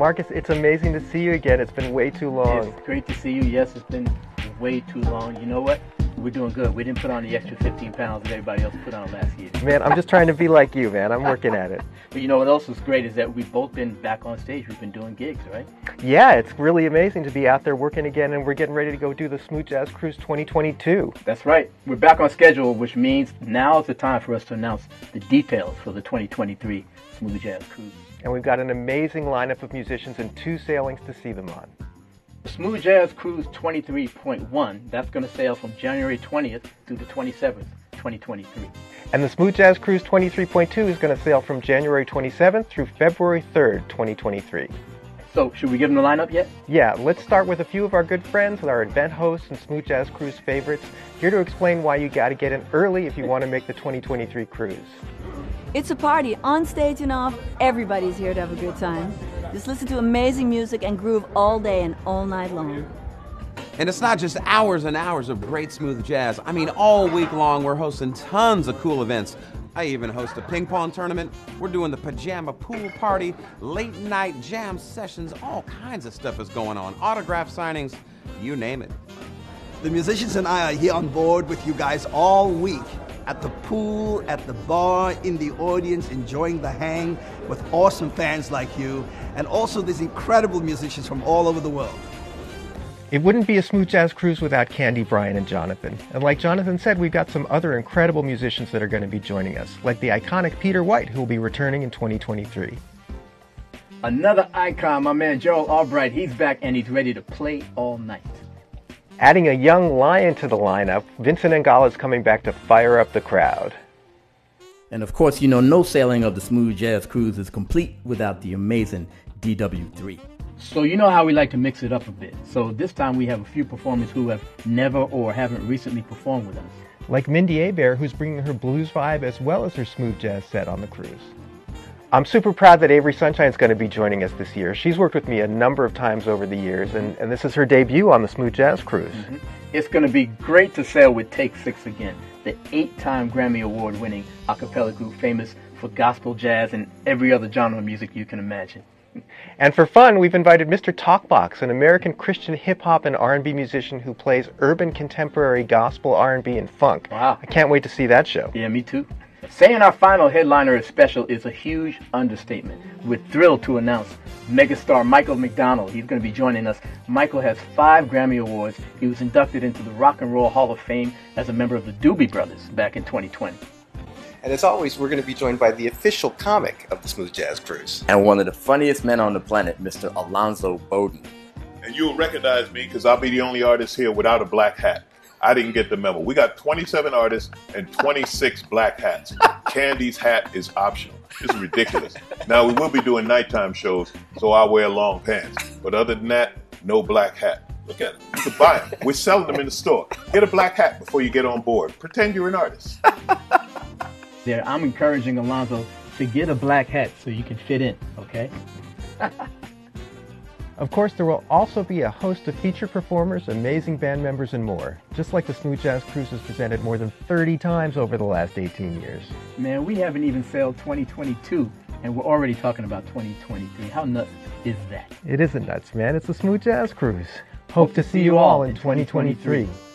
Marcus, it's amazing to see you again. It's been way too long. It's great to see you. Yes, it's been way too long. You know what? We're doing good. We didn't put on the extra 15 pounds that everybody else put on last year. Man, I'm just trying to be like you, man. I'm working at it. But you know what else is great is that we've both been back on stage. We've been doing gigs, right? Yeah, it's really amazing to be out there working again, and we're getting ready to go do the Smooth Jazz Cruise 2022. That's right. We're back on schedule, which means now is the time for us to announce the details for the 2023 Smooth Jazz Cruise. And we've got an amazing lineup of musicians and two sailings to see them on. Smooth Jazz Cruise 23.1, that's going to sail from January 20th through the 27th, 2023. And the Smooth Jazz Cruise 23.2 is going to sail from January 27th through February 3rd, 2023. So, should we give them the lineup yet? Yeah, let's start with a few of our good friends, with our event hosts and Smooth Jazz Cruise favorites, here to explain why you got to get in early if you want to make the 2023 cruise. It's a party, on stage and off. Everybody's here to have a good time. Just listen to amazing music and groove all day and all night long. And it's not just hours and hours of great smooth jazz. I mean, all week long, we're hosting tons of cool events. I even host a ping pong tournament. We're doing the pajama pool party, late night jam sessions, all kinds of stuff is going on. Autograph signings, you name it. The musicians and I are here on board with you guys all week at the pool, at the bar, in the audience, enjoying the hang with awesome fans like you, and also these incredible musicians from all over the world. It wouldn't be a smooth jazz cruise without Candy, Brian, and Jonathan. And like Jonathan said, we've got some other incredible musicians that are going to be joining us, like the iconic Peter White, who will be returning in 2023. Another icon, my man Gerald Albright, he's back and he's ready to play all night. Adding a young lion to the lineup, Vincent Ingala is coming back to fire up the crowd. And of course, you know, no sailing of the Smooth Jazz Cruise is complete without the amazing DW3. So you know how we like to mix it up a bit. So this time we have a few performers who have never or haven't recently performed with us. Like Mindi Abair, who's bringing her blues vibe as well as her smooth jazz set on the cruise. I'm super proud that Avery Sunshine is going to be joining us this year. She's worked with me a number of times over the years, and, and this is her debut on the Smooth Jazz Cruise. Mm-hmm. It's going to be great to sail with Take Six again, the eight time Grammy Award winning a cappella group famous for gospel, jazz, and every other genre of music you can imagine. And for fun, we've invited Mr. Talkbox, an American Christian hip hop and R&B musician who plays urban contemporary gospel, R&B, and funk. Wow! I can't wait to see that show. Yeah, me too. Saying our final headliner is special is a huge understatement. We're thrilled to announce megastar Michael McDonald. He's going to be joining us. Michael has five Grammy Awards. He was inducted into the Rock and Roll Hall of Fame as a member of the Doobie Brothers back in 2020. And as always, we're going to be joined by the official comic of the Smooth Jazz Cruise. And one of the funniest men on the planet, Mr. Alonzo Bodden. And you'll recognize me because I'll be the only artist here without a black hat. I didn't get the memo. We got 27 artists and 26 black hats. Candy's hat is optional. This is ridiculous. Now we will be doing nighttime shows, so I'll wear long pants. But other than that, no black hat. Look at it. You can buy them. We're selling them in the store. Get a black hat before you get on board. Pretend you're an artist. there, I'm encouraging Alonzo to get a black hat so you can fit in, okay? Of course, there will also be a host of feature performers, amazing band members, and more. Just like the Smooth Jazz Cruise has presented more than 30 times over the last 18 years. Man, we haven't even sailed 2022, and we're already talking about 2023. How nuts is that? It isn't nuts, man. It's the Smooth Jazz Cruise. Hope, Hope to see you all in 2023. 2023.